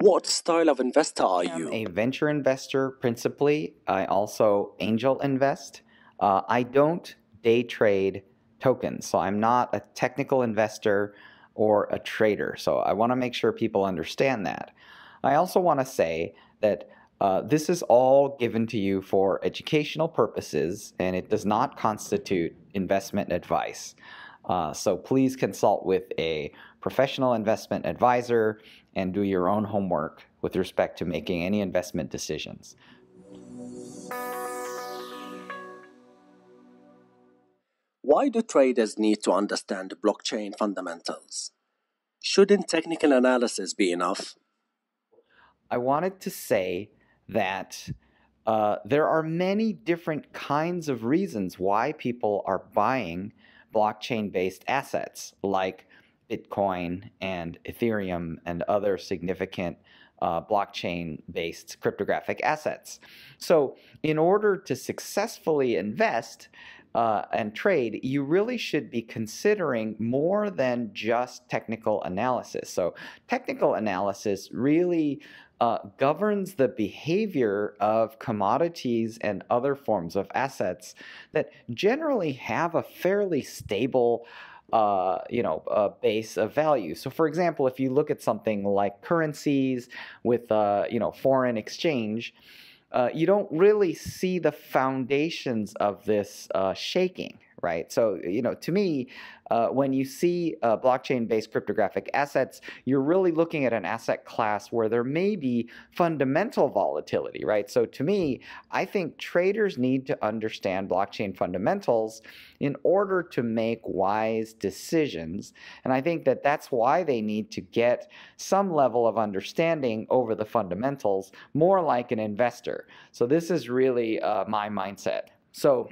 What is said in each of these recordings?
What style of investor are you? I'm a venture investor principally. I also angel invest. Uh, I don't day trade tokens, so I'm not a technical investor or a trader. So I want to make sure people understand that. I also want to say that uh, this is all given to you for educational purposes and it does not constitute investment advice. Uh, so please consult with a professional investment advisor and do your own homework with respect to making any investment decisions. Why do traders need to understand blockchain fundamentals? Shouldn't technical analysis be enough? I wanted to say that uh, there are many different kinds of reasons why people are buying blockchain based assets like Bitcoin and Ethereum and other significant uh, blockchain based cryptographic assets. So, in order to successfully invest, uh, and trade, you really should be considering more than just technical analysis. So, technical analysis really uh, governs the behavior of commodities and other forms of assets that generally have a fairly stable uh, you know, base of value. So, for example, if you look at something like currencies with, uh, you know, foreign exchange, uh, you don't really see the foundations of this uh, shaking, right? So, you know, to me, uh, when you see uh, blockchain based cryptographic assets, you're really looking at an asset class where there may be fundamental volatility, right? So, to me, I think traders need to understand blockchain fundamentals in order to make wise decisions. And I think that that's why they need to get some level of understanding over the fundamentals, more like an investor. So, this is really uh, my mindset. So,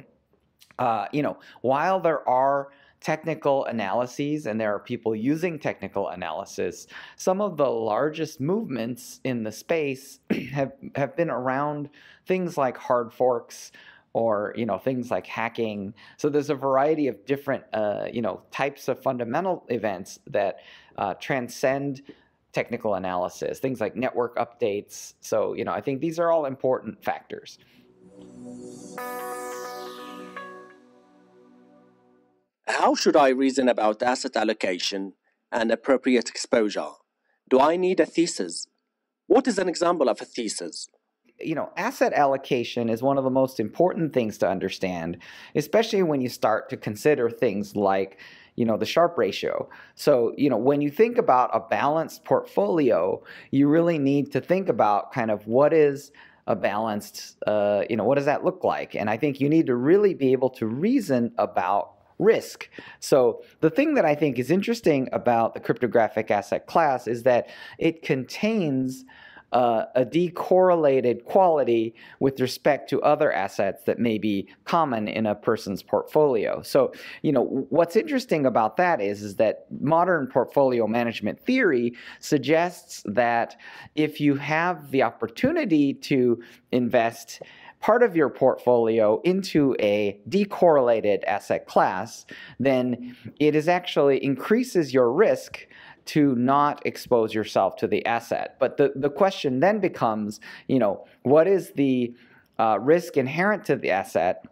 uh, you know, while there are technical analyses and there are people using technical analysis, some of the largest movements in the space have, have been around things like hard forks or you know things like hacking. So there's a variety of different uh, you know types of fundamental events that uh, transcend technical analysis things like network updates. So you know i think these are all important factors How should I reason about asset allocation and appropriate exposure? Do I need a thesis? What is an example of a thesis? you know, asset allocation is one of the most important things to understand, especially when you start to consider things like, you know, the Sharpe ratio. So, you know, when you think about a balanced portfolio, you really need to think about kind of what is a balanced, uh, you know, what does that look like? And I think you need to really be able to reason about risk. So, the thing that I think is interesting about the cryptographic asset class is that it contains uh, a decorrelated quality with respect to other assets that may be common in a person's portfolio. So, you know, what's interesting about that is, is that modern portfolio management theory suggests that if you have the opportunity to invest part of your portfolio into a decorrelated asset class, then it is actually increases your risk to not expose yourself to the asset. But the, the question then becomes, you know, what is the uh, risk inherent to the asset?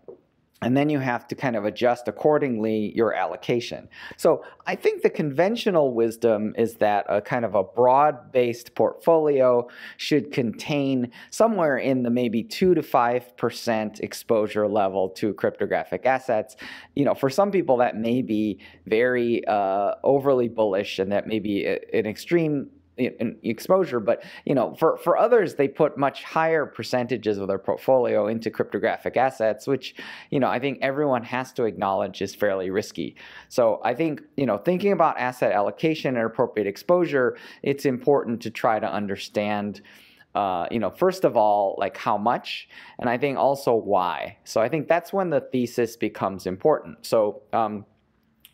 And then you have to kind of adjust accordingly your allocation. So I think the conventional wisdom is that a kind of a broad based portfolio should contain somewhere in the maybe 2 to 5% exposure level to cryptographic assets. You know, for some people, that may be very uh, overly bullish and that may be an extreme exposure but you know for for others they put much higher percentages of their portfolio into cryptographic assets which you know i think everyone has to acknowledge is fairly risky so i think you know thinking about asset allocation and appropriate exposure it's important to try to understand uh, you know, first of all, like how much, and I think also why. So I think that's when the thesis becomes important. So um,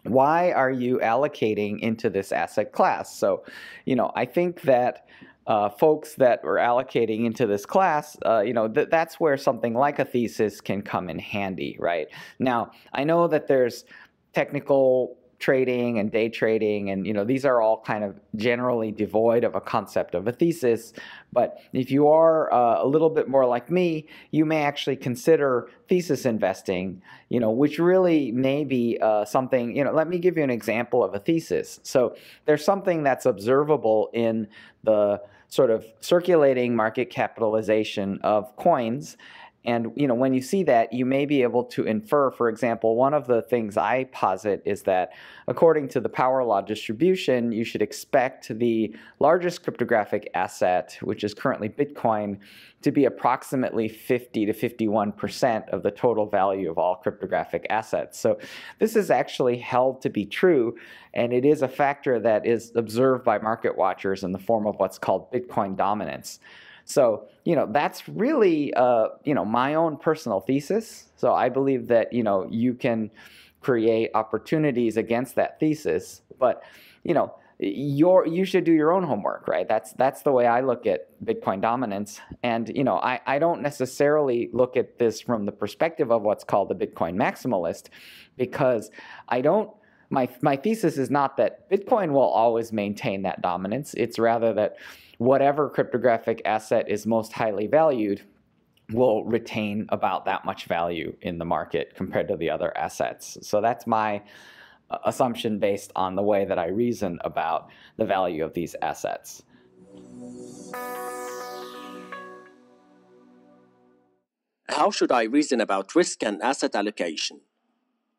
why are you allocating into this asset class? So, you know, I think that uh, folks that are allocating into this class, uh, you know, th- that's where something like a thesis can come in handy, right? Now, I know that there's technical trading and day trading and you know these are all kind of generally devoid of a concept of a thesis. But if you are uh, a little bit more like me you may actually consider thesis investing you know which really may be uh, something you know let me give you an example of a thesis. So there's something that's observable in the sort of circulating market capitalization of coins and you know, when you see that, you may be able to infer, for example, one of the things I posit is that according to the power law distribution, you should expect the largest cryptographic asset, which is currently Bitcoin, to be approximately 50 to 51% of the total value of all cryptographic assets. So this is actually held to be true, and it is a factor that is observed by market watchers in the form of what's called Bitcoin dominance. So, you know, that's really, uh, you know, my own personal thesis. So I believe that, you know, you can create opportunities against that thesis. But, you know, your you should do your own homework, right? That's that's the way I look at Bitcoin dominance. And you know, I, I don't necessarily look at this from the perspective of what's called the Bitcoin maximalist, because I don't my my thesis is not that Bitcoin will always maintain that dominance. It's rather that whatever cryptographic asset is most highly valued will retain about that much value in the market compared to the other assets. So that's my uh, assumption based on the way that I reason about the value of these assets. How should I reason about risk and asset allocation?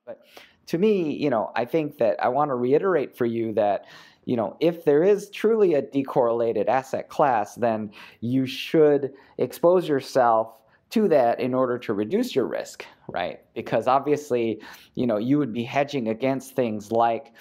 But to me, you know, I think that I want to reiterate for you that you know, if there is truly a decorrelated asset class, then you should expose yourself to that in order to reduce your risk, right? Because obviously, you know, you would be hedging against things like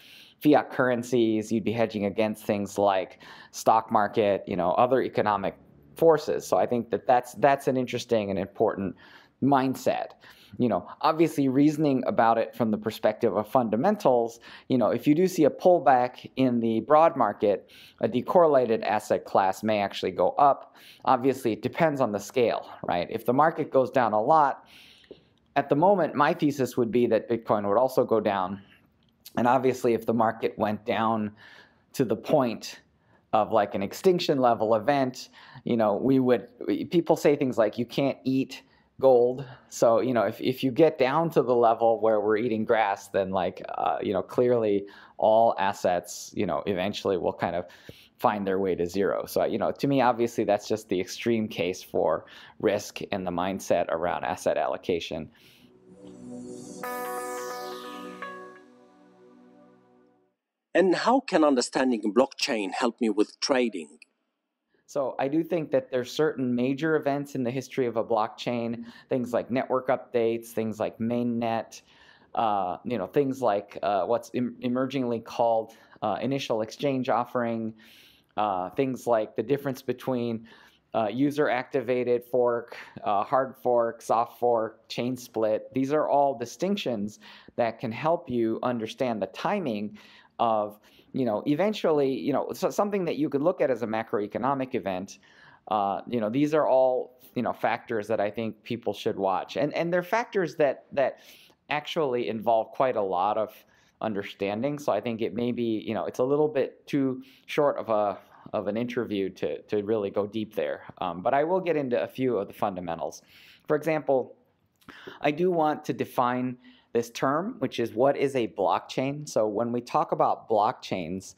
fiat currencies, you'd be hedging against things like stock market, you know, other economic forces. So I think that that's that's an interesting and important mindset you know, obviously reasoning about it from the perspective of fundamentals, you know, if you do see a pullback in the broad market, uh, a decorrelated asset class may actually go up. Obviously, it depends on the scale, right? If the market goes down a lot, at the moment, my thesis would be that Bitcoin would also go down. And obviously, if the market went down to the point of like an extinction level event, you know, we would, people say things like, you can't eat gold. So, you know, if, if you get down to the level where we're eating grass, then like, uh, you know, clearly all assets, you know, eventually will kind of find their way to zero. So, you know, to me, obviously that's just the extreme case for risk and the mindset around asset allocation. And how can understanding blockchain help me with trading? So I do think that there's certain major events in the history of a blockchain, things like network updates, things like mainnet, uh, you know, things like uh, what's em- emergingly called uh, initial exchange offering, uh, things like the difference between uh, user activated fork, uh, hard fork, soft fork, chain split. These are all distinctions that can help you understand the timing of you know, eventually, you know, so something that you could look at as a macroeconomic event. Uh, you know, these are all you know factors that I think people should watch, and and they're factors that that actually involve quite a lot of understanding. So I think it may be you know it's a little bit too short of a of an interview to to really go deep there. Um, but I will get into a few of the fundamentals. For example, I do want to define this term, which is what is a blockchain. So when we talk about blockchains,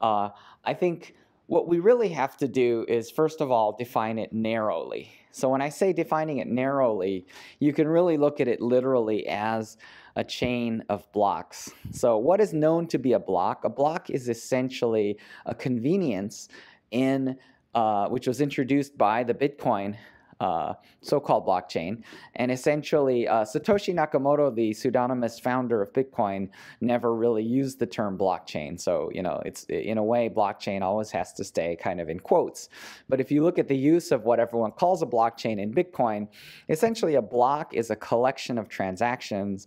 uh, I think what we really have to do is, first of all, define it narrowly. So when I say defining it narrowly, you can really look at it literally as a chain of blocks. So what is known to be a block? A block is essentially a convenience in uh, which was introduced by the Bitcoin uh, so-called blockchain. And essentially, uh, Satoshi Nakamoto, the pseudonymous founder of Bitcoin, never really used the term blockchain. So you know, it's in a way, blockchain always has to stay kind of in quotes. But if you look at the use of what everyone calls a blockchain in Bitcoin, essentially a block is a collection of transactions,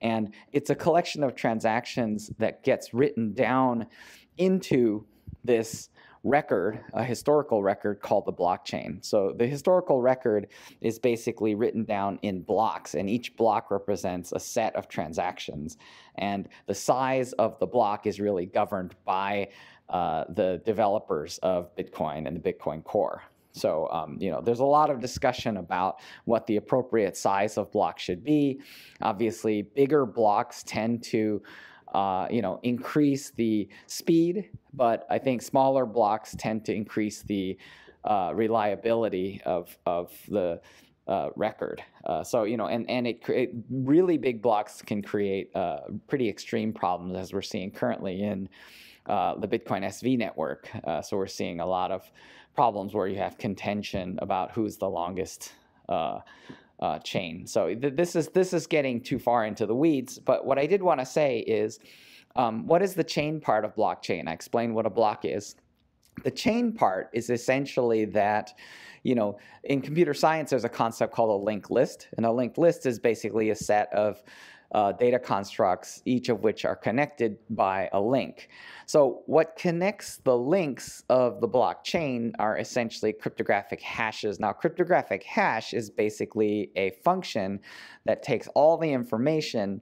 and it's a collection of transactions that gets written down into this record, a historical record called the blockchain. So the historical record is basically written down in blocks, and each block represents a set of transactions. And the size of the block is really governed by uh, the developers of Bitcoin and the Bitcoin core. So, um, you know, there's a lot of discussion about what the appropriate size of block should be. Obviously, bigger blocks tend to, uh, you know, increase the speed, but I think smaller blocks tend to increase the uh, reliability of, of the uh, record. Uh, so you know, and and it create really big blocks can create uh, pretty extreme problems as we're seeing currently in the Bitcoin SV network. So we're seeing a lot of problems where you have contention about who's the longest uh, uh, chain. So th- this is this is getting too far into the weeds. But what I did want to say is, um, what is the chain part of blockchain? I explained what a block is. The chain part is essentially that, you know, in computer science, there's a concept called a linked list, and a linked list is basically a set of uh, data constructs, each of which are connected by a link. So, what connects the links of the blockchain are essentially cryptographic hashes. Now, cryptographic hash is basically a function that takes all the information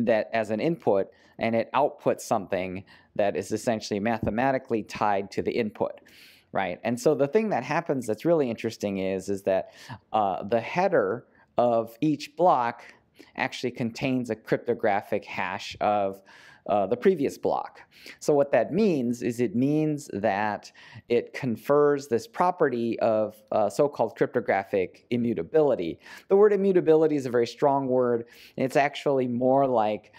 that as an input and it outputs something that is essentially mathematically tied to the input right and so the thing that happens that's really interesting is is that uh, the header of each block actually contains a cryptographic hash of uh, the previous block. So what that means is it means that it confers this property of uh, so-called cryptographic immutability. The word immutability is a very strong word. It's actually more like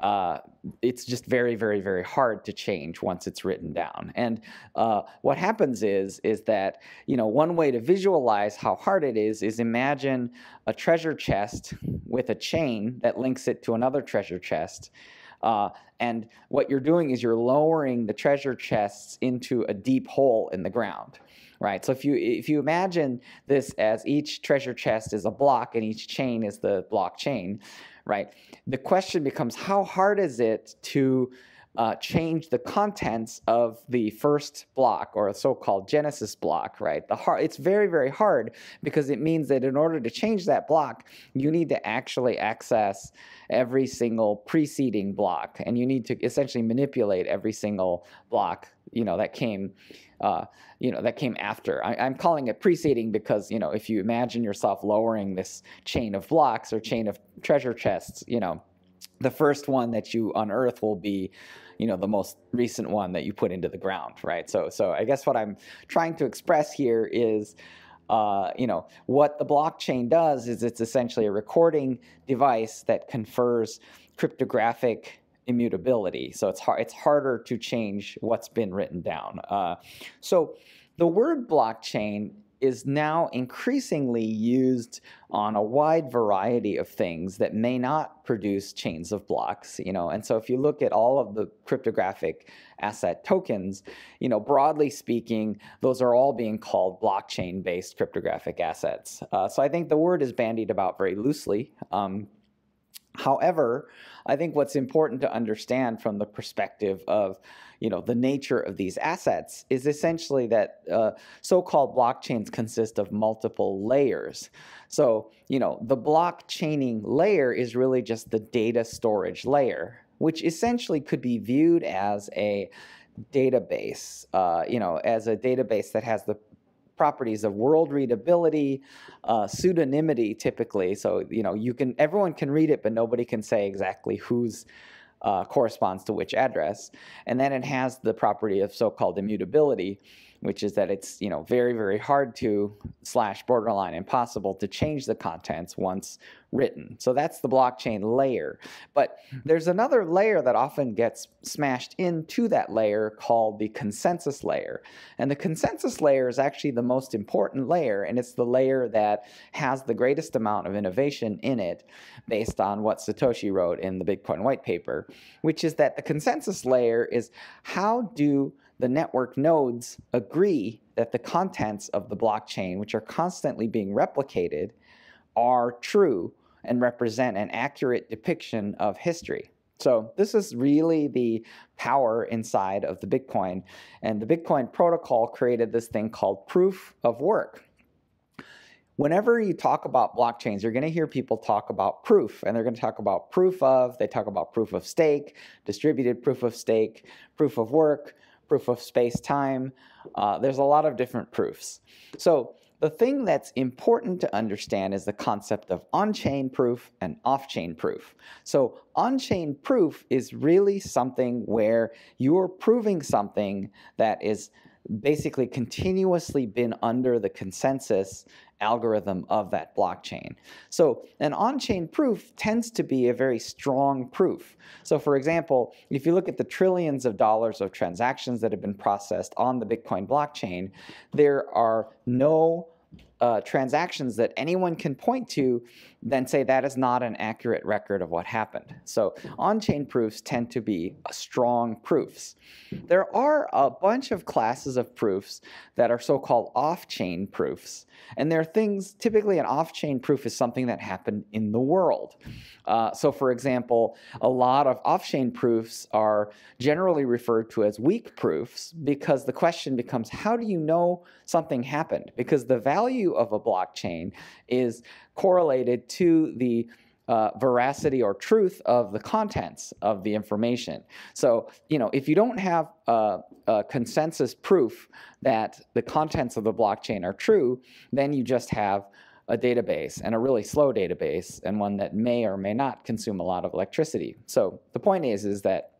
uh, it's just very, very, very hard to change once it's written down. And uh, what happens is, is that you know one way to visualize how hard it is is imagine a treasure chest with a chain that links it to another treasure chest. Uh, and what you're doing is you're lowering the treasure chests into a deep hole in the ground right? So if you if you imagine this as each treasure chest is a block and each chain is the blockchain, right? The question becomes how hard is it to uh, change the contents of the first block or a so-called genesis block, right? The hard, it's very, very hard because it means that in order to change that block, you need to actually access every single preceding block, and you need to essentially manipulate every single block, you know, that came uh, you know, that came after. I, am calling it preceding because, you know, if you imagine yourself lowering this chain of blocks or chain of treasure chests, you know, the first one that you unearth will be you know the most recent one that you put into the ground right so so i guess what i'm trying to express here is uh, you know what the blockchain does is it's essentially a recording device that confers cryptographic immutability. So it's hard, it's harder to change what's been written down. Uh, so the word blockchain is now increasingly used on a wide variety of things that may not produce chains of blocks you know? And so if you look at all of the cryptographic asset tokens you know broadly speaking those are all being called blockchain based cryptographic assets. Uh, so i think the word is bandied about very loosely. Um, However, I think what's important to understand from the perspective of you know the nature of these assets is essentially that uh, so-called blockchains consist of multiple layers. So you know the blockchaining layer is really just the data storage layer, which essentially could be viewed as a database, uh, you know, as a database that has the properties of world readability, uh, pseudonymity typically. So, you know, you can, everyone can read it, but nobody can say exactly who's uh, corresponds to which address. And then it has the property of so-called immutability, which is that it's you know very very hard to slash borderline impossible to change the contents once written. So that's the blockchain layer. But there's another layer that often gets smashed into that layer called the consensus layer. And the consensus layer is actually the most important layer, and it's the layer that has the greatest amount of innovation in it based on what Satoshi wrote in the Bitcoin white paper, which is that the consensus layer is how do the network nodes agree that the contents of the blockchain, which are constantly being replicated, are true and represent an accurate depiction of history. So this is really the power inside of the Bitcoin. And the Bitcoin protocol created this thing called proof of work. Whenever you talk about blockchains, you're going to hear people talk about proof, and they're going to talk about proof of, they talk about proof of stake, distributed proof of stake, proof of work, proof of space time. Uh, there's a lot of different proofs. So the thing that's important to understand is the concept of on-chain proof and off-chain proof. So on-chain proof is really something where you're proving something that is basically continuously been under the consensus algorithm of that blockchain. So an on-chain proof tends to be a very strong proof. So for example, if you look at the trillions of dollars of transactions that have been processed on the Bitcoin blockchain, there are no uh, transactions that anyone can point to, then say that is not an accurate record of what happened. So on-chain proofs tend to be strong proofs. There are a bunch of classes of proofs that are so-called off-chain proofs. And there are things, typically an off-chain proof is something that happened in the world. Uh, so for example, a lot of off-chain proofs are generally referred to as weak proofs because the question becomes, how do you know something happened? Because the value of a blockchain is correlated to the uh, veracity or truth of the contents of the information. So, you know, if you don't have a, a, consensus proof that the contents of the blockchain are true, then you just have a database and a really slow database and one that may or may not consume a lot of electricity. So the point is, is that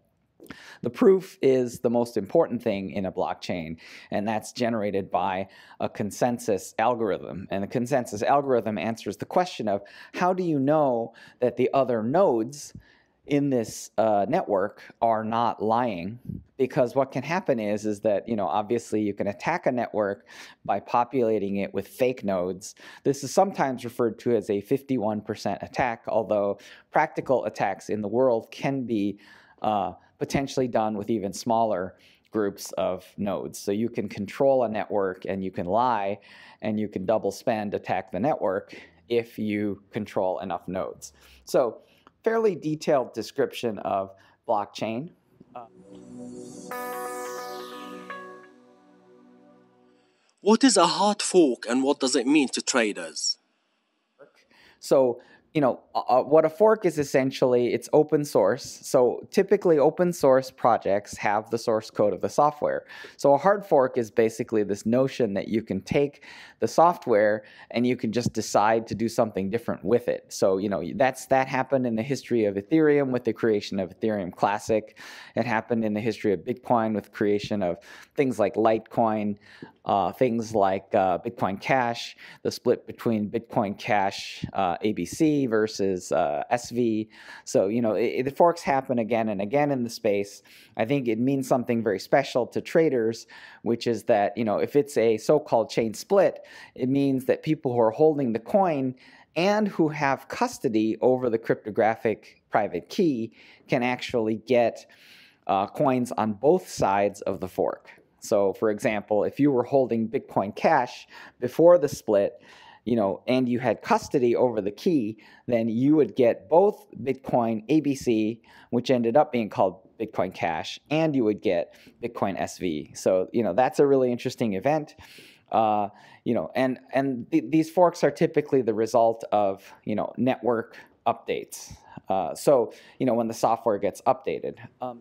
the proof is the most important thing in a blockchain, and that's generated by a consensus algorithm. And the consensus algorithm answers the question of how do you know that the other nodes in this uh, network are not lying because what can happen is is that you know obviously you can attack a network by populating it with fake nodes this is sometimes referred to as a 51% attack although practical attacks in the world can be uh, potentially done with even smaller groups of nodes. So you can control a network and you can lie and you can double spend attack the network if you control enough nodes. So fairly detailed description of blockchain. what is a hard fork and what does it mean to traders? So you know, uh, what a fork is essentially, it's open source. So typically open source projects have the source code of the software. So a hard fork is basically this notion that you can take the software and you can just decide to do something different with it. So, you know, that's that happened in the history of Ethereum with the creation of Ethereum Classic. It happened in the history of Bitcoin with creation of things like Litecoin, uh, things like uh, Bitcoin Cash, the split between Bitcoin Cash uh, ABC versus uh, SV. So, you know, it, the forks happen again and again in the space. I think it means something very special to traders, which is that, you know, if it's a so called chain split, it means that people who are holding the coin and who have custody over the cryptographic private key can actually get uh, coins on both sides of the fork. So for example, if you were holding Bitcoin Cash before the split, you know, and you had custody over the key, then you would get both Bitcoin ABC, which ended up being called Bitcoin Cash, and you would get Bitcoin SV. So, you know, that's a really interesting event. Uh, you know, and and th these forks are typically the result of you know network updates. Uh, so, you know, when the software gets updated. Um,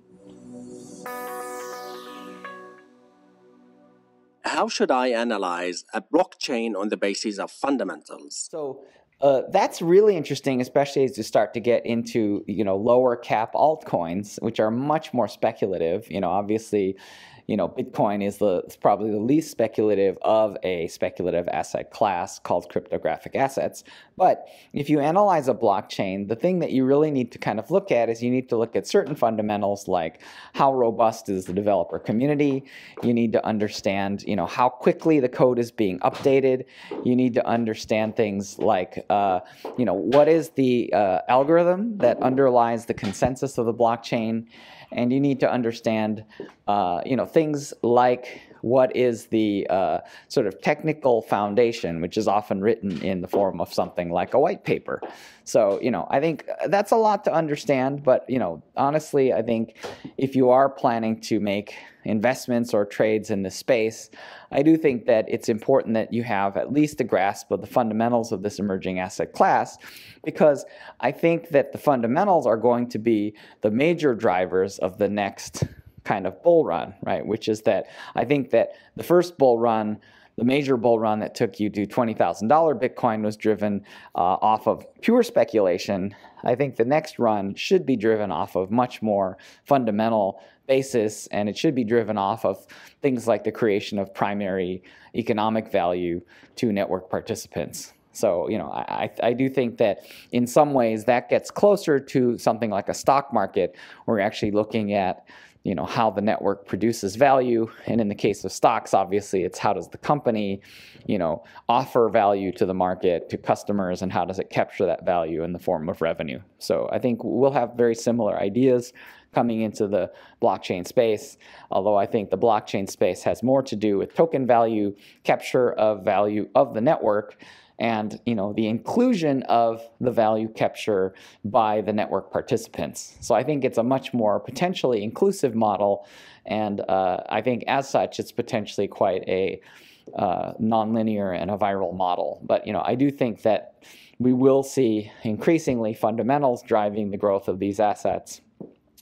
how should I analyze a blockchain on the basis of fundamentals? So uh, that's really interesting, especially as you start to get into you know lower cap altcoins, which are much more speculative. You know, obviously, you know, Bitcoin is the is probably the least speculative of a speculative asset class called cryptographic assets. But if you analyze a blockchain, the thing that you really need to kind of look at is you need to look at certain fundamentals like how robust is the developer community. You need to understand, you know, how quickly the code is being updated. You need to understand things like, uh, you know, what is the uh, algorithm that underlies the consensus of the blockchain and you need to understand, uh, you know, things like what is the uh, sort of technical foundation, which is often written in the form of something like a white paper. So, you know, I think that's a lot to understand, but, you know, honestly, I think if you are planning to make investments or trades in this space, I do think that it's important that you have at least a grasp of the fundamentals of this emerging asset class because I think that the fundamentals are going to be the major drivers of the next kind of bull run, right? Which is that I think that the first bull run the major bull run that took you to $20,000 Bitcoin was driven uh, off of pure speculation. I think the next run should be driven off of much more fundamental basis, and it should be driven off of things like the creation of primary economic value to network participants. So, you know, I, I do think that in some ways that gets closer to something like a stock market where you're actually looking at you know how the network produces value and in the case of stocks obviously it's how does the company you know offer value to the market to customers and how does it capture that value in the form of revenue so i think we'll have very similar ideas coming into the blockchain space. Although I think the blockchain space has more to do with token value, capture of value of the network, and you know the inclusion of the value capture by the network participants. So I think it's a much more potentially inclusive model, and uh, I think as such it's potentially quite a uh, nonlinear and a viral model. But you know I do think that we will see increasingly fundamentals driving the growth of these assets.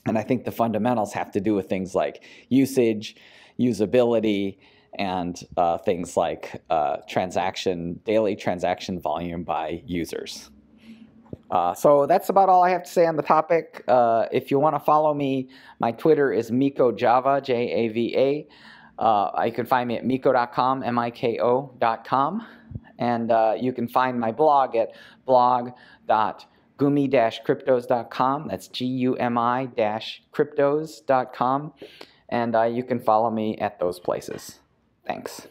And I think the fundamentals have to do with things like usage, usability, and uh, things like uh, transaction, daily transaction volume by users. Uh, so that's about all I have to say on the topic. Uh, if you want to follow me, my Twitter is Miko Java, J A V A. Uh, you can find me at miko.com, M I K O.com. And uh, you can find my blog at blog.com gumi-cryptos.com. That's G-U-M-I-cryptos.com. And uh, you can follow me at those places. Thanks.